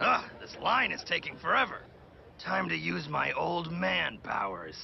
Ugh, this line is taking forever. Time to use my old man powers.